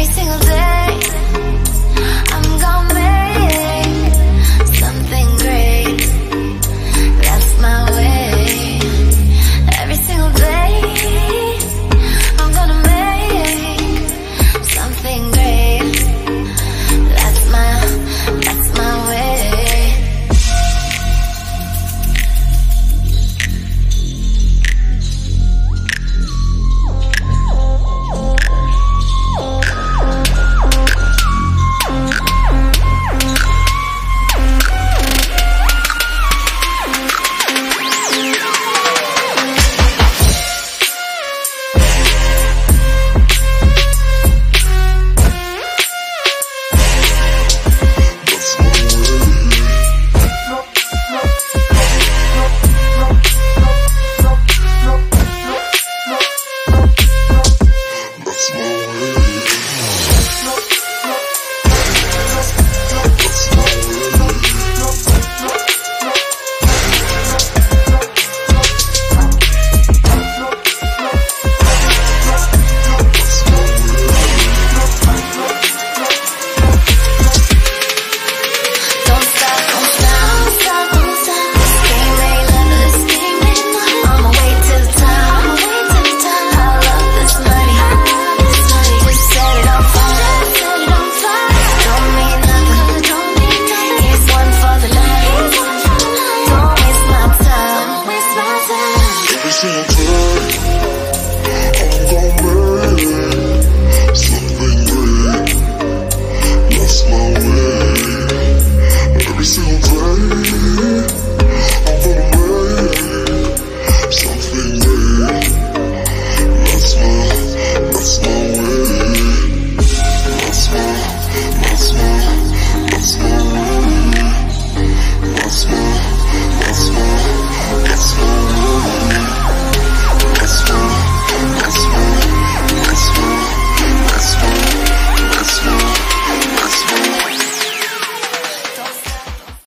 every single day. feel good.